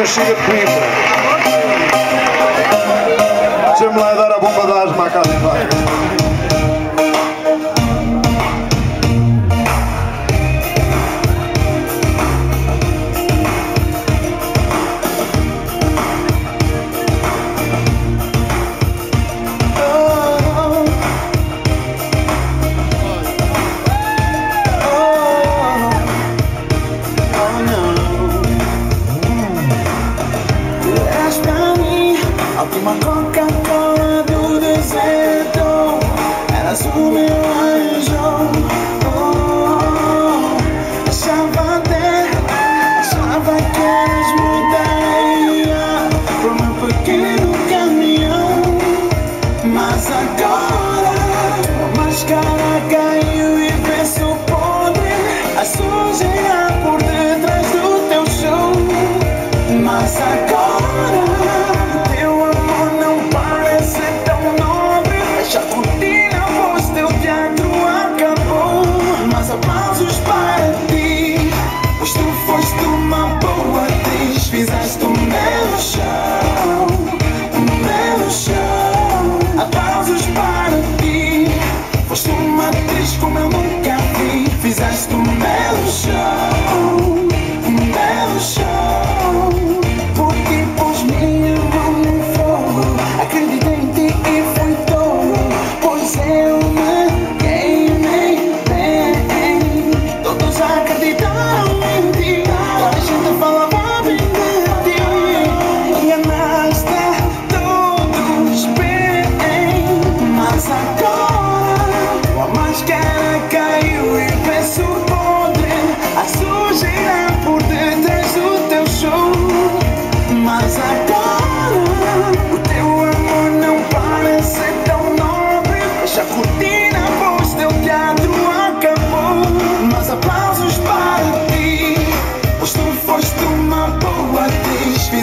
nascida de Coimbra. Deixa-me lá dar a bomba da asma à Uma Coca-Cola do deserto. Eras o meu anjo oh, Achava até, achava que eras muita areia Pro meu pequeno caminhão. Mas agora a máscara caiu e penso podre A sujeira por detrás do teu show. Mas fizeste um belo show,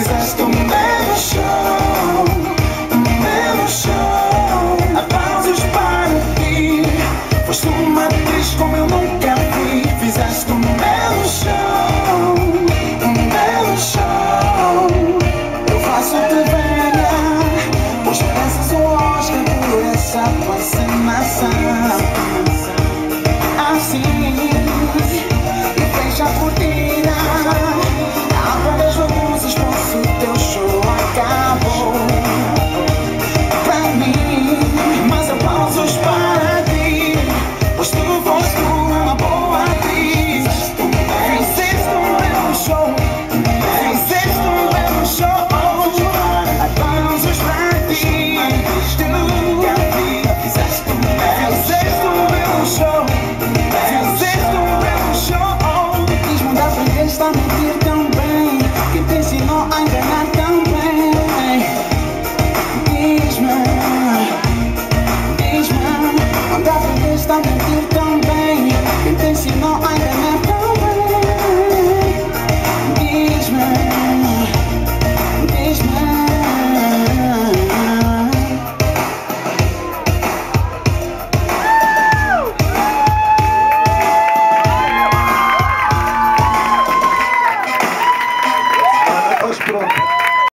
disaster está mentir